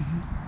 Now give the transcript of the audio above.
Mm-hmm.